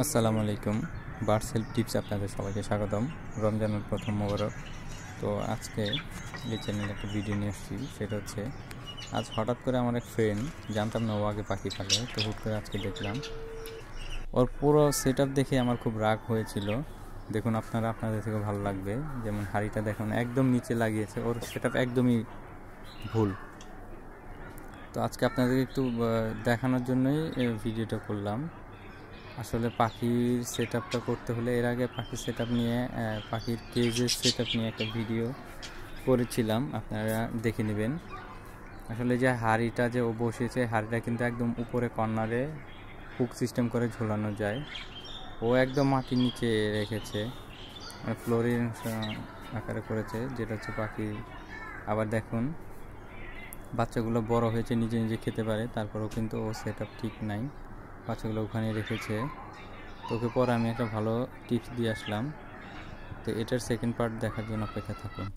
আসসালামু আলাইকুম। Birds help tips আপনাদের সবাইকে স্বাগতম। রমজানের প্রথম মোবারক। তো আজকে এই চ্যানেলে একটা ভিডিও নিয়ে আসছি। সেটা হচ্ছে, আজ হঠাৎ করে আমার এক ফ্রেন্ড জানতাম না ও আগে পাখি পালে, তো হুট করে আজকে দেখলাম। ওর পুরো সেট দেখে আমার খুব রাগ হয়েছিল। দেখুন, আপনারা, আপনাদের থেকে ভালো লাগবে। যেমন হাড়িটা দেখুন, একদম নিচে লাগিয়েছে। ওর সেট একদমই ভুল। তো আজকে আপনাদেরকে একটু দেখানোর জন্যই ভিডিওটা করলাম। আসলে পাখির সেট করতে হলে এর আগে পাখির সেট নিয়ে পাখির কেজের সেট নিয়ে একটা ভিডিও করেছিলাম, আপনারা দেখে নেবেন। আসলে যে হাড়িটা যে ও বসেছে হাড়িটা কিন্তু একদম উপরে কর্নারে হুক সিস্টেম করে ঝোলানো যায়। ও একদম মাটির নিচে রেখেছে ফ্লোরিন আকারে করেছে, যেটা হচ্ছে পাখি। আবার দেখুন, বাচ্চাগুলো বড় হয়েছে, নিজে নিজে খেতে পারে, তারপরেও কিন্তু ও সেট ঠিক নাই। বাচ্চাগুলো ওখানে রেখেছে। তোকে পর আমি একটা ভালো টিপস দিয়ে আসলাম। তো এটার সেকেন্ড পার্ট দেখার জন্য অপেক্ষা থাকুন।